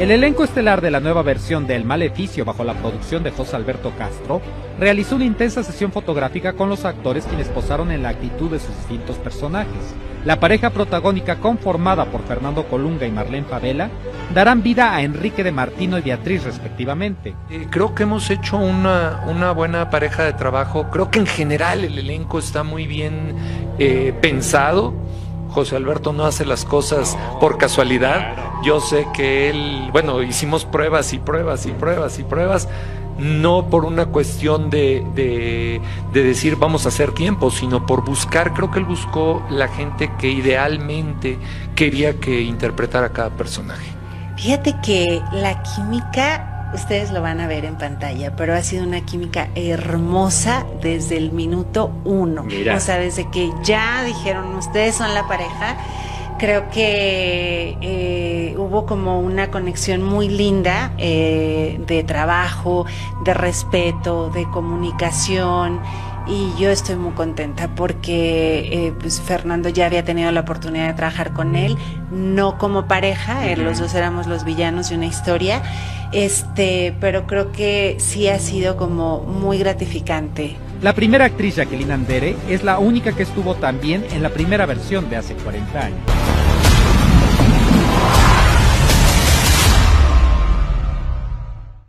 El elenco estelar de la nueva versión de El Maleficio bajo la producción de José Alberto Castro realizó una intensa sesión fotográfica con los actores quienes posaron en la actitud de sus distintos personajes. La pareja protagónica conformada por Fernando Colunga y Marlene Favela darán vida a Enrique de Martino y Beatriz respectivamente. Eh, creo que hemos hecho una, buena pareja de trabajo, creo que en general el elenco está muy bien eh, pensado. José Alberto no hace las cosas por casualidad. Yo sé que él, bueno, hicimos pruebas y pruebas y pruebas y pruebas, no por una cuestión de, de, de, decir vamos a hacer tiempo, sino por buscar, creo que él buscó la gente que idealmente quería que interpretara cada personaje. Fíjate que la química ustedes lo van a ver en pantalla, pero ha sido una química hermosa desde el minuto uno. Mira. O sea, desde que ya dijeron ustedes son la pareja, creo que eh, hubo como una conexión muy linda eh, de trabajo, de respeto, de comunicación y yo estoy muy contenta porque eh, pues Fernando ya había tenido la oportunidad de trabajar con él, no como pareja, eh, los dos éramos los villanos de una historia, este, pero creo que sí ha sido como muy gratificante. La primera actriz Jacqueline Andere es la única que estuvo también en la primera versión de hace 40 años.